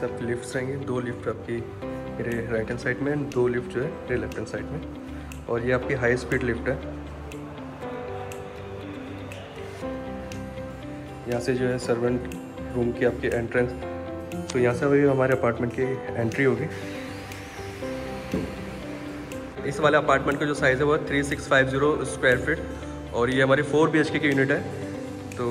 से आपकी लिफ्ट रहेंगे। दो लिफ्ट आपकी राइट हैंड साइड में दो लिफ्ट जो है लेफ़्ट हैंड साइड में। और ये आपकी हाई स्पीड लिफ्ट है। यहाँ से जो है सर्वेंट रूम की आपकी एंट्रेंस तो यहाँ से अभी हमारे अपार्टमेंट की एंट्री होगी। इस वाले अपार्टमेंट का जो साइज़ है वो three six five zero square feet और ये हमारी फोर बी एच के की यूनिट है। तो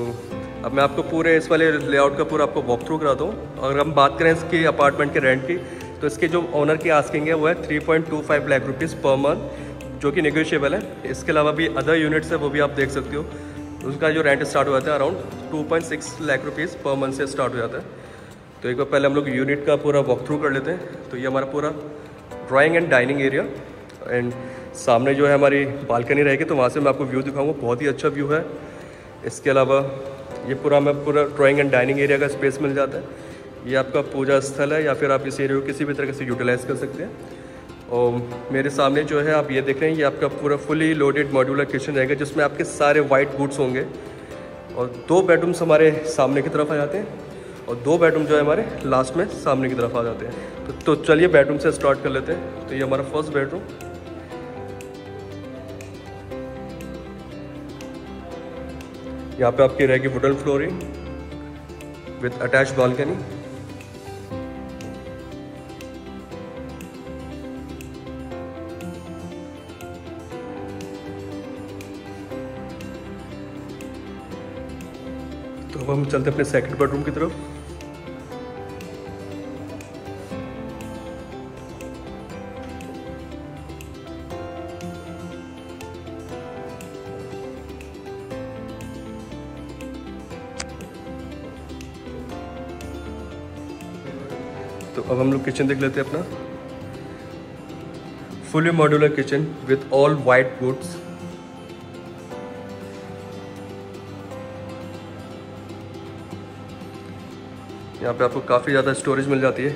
अब मैं आपको पूरे इस वाले लेआउट का पूरा आपको वॉक थ्रू कराता हूँ अगर हम बात करें इसकी अपार्टमेंट के रेंट की तो इसके जो ओनर की आस्किंग है, वो है three point two five lakh rupees per month जो कि नेगोशिएबल है। इसके अलावा भी अदर यूनिट्स है, वो भी आप देख सकते हो। उसका जो रेंट स्टार्ट हो जाता है around two point six lakh rupees per month से स्टार्ट हो जाता है तो एक बार पहले हम लोग यूनिट का पूरा वॉक थ्रू कर लेते हैं। तो ये हमारा पूरा drawing and dining area and सामने जो है हमारी बालकनी रहेगी तो वहाँ से मैं आपको व्यू दिखाऊँगा। बहुत ही अच्छा व्यू है। इसके अलावा ये पूरा हमें पूरा ड्राइंग एंड डाइनिंग एरिया का स्पेस मिल जाता है। ये आपका पूजा स्थल है या फिर आप इस एरिया को किसी भी तरह से यूटिलाइज़ कर सकते हैं। और मेरे सामने जो है आप ये देख रहे हैं ये आपका पूरा फुली लोडेड मॉड्यूलर किचन रहेगा जिसमें आपके सारे वाइट गुड्स होंगे। और दो बेडरूम्स हमारे सामने की तरफ़ आ जाते हैं और दो बेडरूम जो है हमारे लास्ट में सामने की तरफ़ आ जाते हैं। तो, तो चलिए बेडरूम से स्टार्ट कर लेते हैं। तो ये हमारा फ़र्स्ट बेडरूम यहाँ पे आपकी रहेगी wooden flooring with attach balcony. तो अब हम चलते अपने सेकंड बेडरूम की तरफ़। तो अब हम लोग किचन देख लेते हैं अपना। Fully modular kitchen with all white goods यहाँ पे आपको काफ़ी ज़्यादा स्टोरेज मिल जाती है।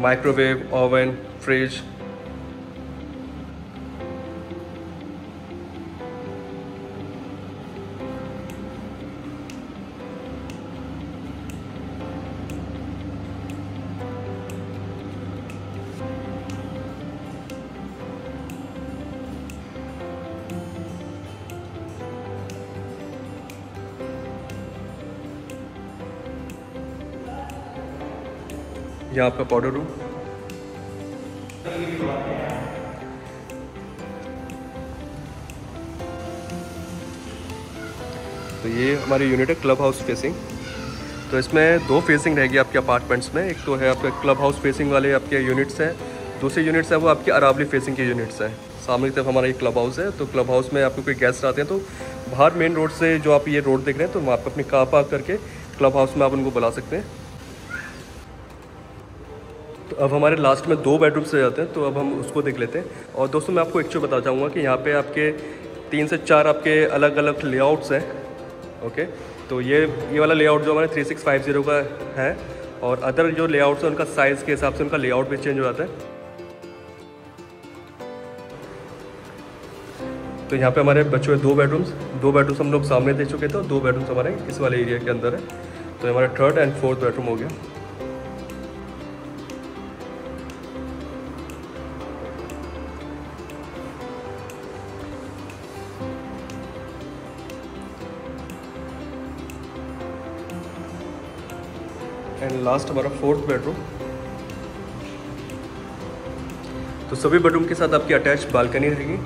माइक्रोवेव ओवन फ्रिज यहाँ आपका पाउडर रूम तो ये हमारी यूनिट है क्लब हाउस फेसिंग तो इसमें दो फेसिंग रहेगी आपके अपार्टमेंट्स में। एक तो है आपके क्लब हाउस फेसिंग वाले आपके यूनिट्स हैं। दूसरे यूनिट्स हैं वो आपके अरावली फेसिंग के यूनिट्स हैं। सामने की तरफ़ हमारा ये क्लब हाउस है। तो क्लब हाउस में आपको कोई गेस्ट आते हैं तो बाहर मेन रोड से जो आप ये रोड देख रहे हैं तो वहाँ पर अपनी कार पार्क करके क्लब हाउस में आप उनको बुला सकते हैं। तो अब हमारे लास्ट में दो बेडरूम्स रह जाते हैं तो अब हम उसको देख लेते हैं। और दोस्तों, मैं आपको एक चीज़ बता चाहूँगा कि यहाँ पे आपके तीन से चार आपके अलग अलग लेआउट्स हैं ओके तो ये ये वाला लेआउट जो हमारे थ्री सिक्स फाइव ज़ीरो का है, और अदर जो लेआउट्स हैं, उनका साइज़ के हिसाब से उनका लेआउट भी चेंज हो जाता है। तो यहाँ पे हमारे बच्चों दो बेडरूम्स दो बेडरूम्स हम लोग सामने दे चुके थे, और दो बेडरूम्स हमारे इस वाले एरिया के अंदर है। तो हमारा थर्ड एंड फोर्थ बेडरूम हो गया। एंड लास्ट हमारा फोर्थ बेडरूम तो सभी बेडरूम के साथ आपकी अटैच बालकनी रहेगी.